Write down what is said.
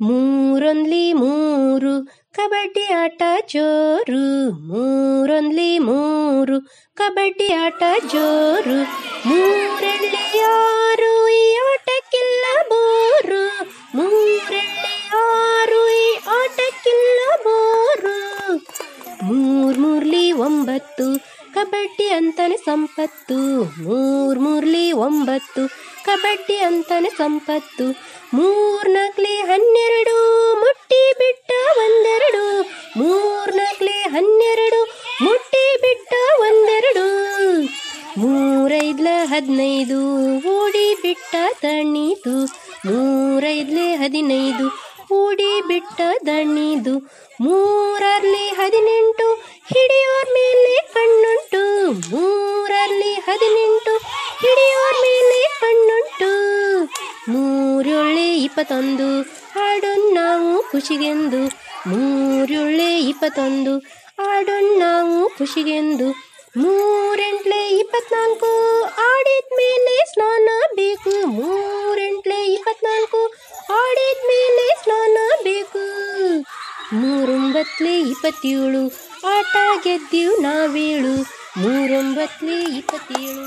ಮೂರೊಂದ್ಲಿ ಮೂರು, ಕಬಡ್ಡಿ ಆಟ ಜೋರು. ಮೂರೊಂದ್ಲಿ ಮೂರು, ಕಬಡ್ಡಿ ಆಟ ಜೋರು. ಮೂರೆಳ್ಳಿ ಆರು, ಈ ಆಟಕ್ಕಿಲ್ಲ ಬೋರು. ಮೂರೆಳ್ಳಿ ಆರು, ಈ ಆಟಕ್ಕಿಲ್ಲ ಬೋರು. ಮೂರ್ ಮೂರ್ಲಿ ಒಂಬತ್ತು ಕಬಡ್ಡಿ ಅಂತಾನೆ ಸಂಪತ್ತು. ಮೂರ್ ಮೂರ್ಲಿ ಒಂಬತ್ತು. ಕಬಡ್ಡಿ ಅಂತಾನೆ ಸಂಪತ್ತು. ಮೂರ್ನಾಕ್ಲಿ ಹನ್ನೆರಡು, ಮುಟ್ಟಿ ಬಿಟ್ಟ ಒಂದೆರಡು. ಮೂರ್ನಾಕ್ಲಿ ಹನ್ನೆರಡು, ಮುಟ್ಟಿ ಬಿಟ್ಟ ಒಂದೆರಡು. ಮೂರೈದ್ಲ ಹದಿನೈದು, ಓಡಿ ಬಿಟ್ಟ ತಣ್ಣೀದು ಮೂರೈದ್ಲೆ ಹದಿನೈದು, ಓಡಿ ಬಿಟ್ಟ ದಣಿದು ಮೂರರ್ಲಿ ಹದಿನೆಂಟು ಮೂರರ್ಲಿ ಹದಿನೆಂಟು, ಹಿಡಿಯೋರ್ ಮೇಲೆ ಕಣ್ಣುಂಟು ಮೂರೊಳ್ಳೆ ಇಪ್ಪತ್ತೊಂದು ಆಡೋನ್ ನಾವು ಖುಷಿಗೆಂದು. ಮೂರೊಳ್ಳೆ ಇಪ್ಪತ್ತೊಂದು ಆಡೋನ್ ನಾವು ಖುಷಿಗೆಂದು. ಮೂರೆಂಟ್ಲೆ ಇಪ್ಪತ್ನಾಲ್ಕು ಆಡಿದ್ಮೇಲೆ ಸ್ನಾನ ಬೇಕು. ಮೂರೆಂಟ್ಲೆ ಇಪ್ಪತ್ನಾಲ್ಕು ಆಡಿದ್ಮೇಲೆ ಸ್ನಾನ ಬೇಕು. ಮೂರೊಂಬತ್ಲೆ ಇಪ್ಪತ್ತೇಳು, ಆಟ ಗೆದ್ದೀವು ನಾವೇಳು. ಮೂರೊಂಬತ್ಲೆ ಇಪ್ಪತ್ತೇಳು